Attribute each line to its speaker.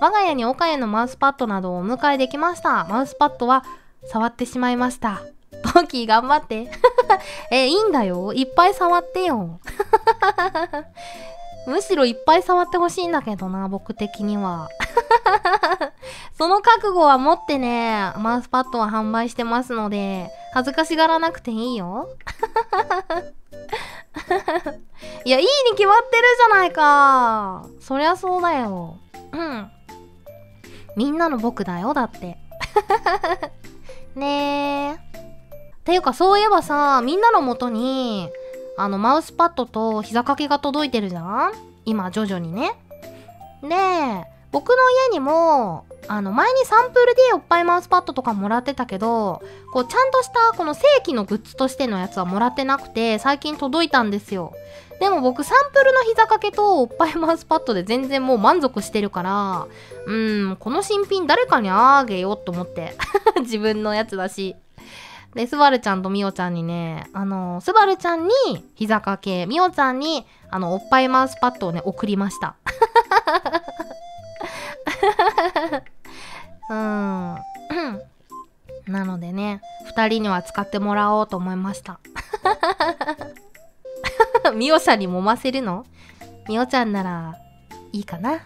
Speaker 1: 我が家に岡家のマウスパッドなどをお迎えできました。マウスパッドは触ってしまいました。トーキー頑張って。え、いいんだよ。いっぱい触ってよ。むしろいっぱい触ってほしいんだけどな、僕的には。その覚悟は持ってね、マウスパッドは販売してますので、恥ずかしがらなくていいよ。いや、いいに決まってるじゃないか。そりゃそうだよ。うん。みんなの僕だよ、だって。ねえ。ていうか、そういえばさ、みんなの元に、あの、マウスパッドと膝掛けが届いてるじゃん？今、徐々にね。で、僕の家にも、あの、前にサンプルでおっぱいマウスパッドとかもらってたけど、こう、ちゃんとした、この正規のグッズとしてのやつはもらってなくて、最近届いたんですよ。でも僕、サンプルの膝掛けとおっぱいマウスパッドで全然もう満足してるから、うーん、この新品誰かにあげようと思って。自分のやつだし。で、スバルちゃんとミオちゃんにね、あの、スバルちゃんに膝掛け、ミオちゃんに、あの、おっぱいマウスパッドをね、送りました。うーん。なのでね、二人には使ってもらおうと思いました。みおさんに揉ませるの？みおちゃんならいいかな？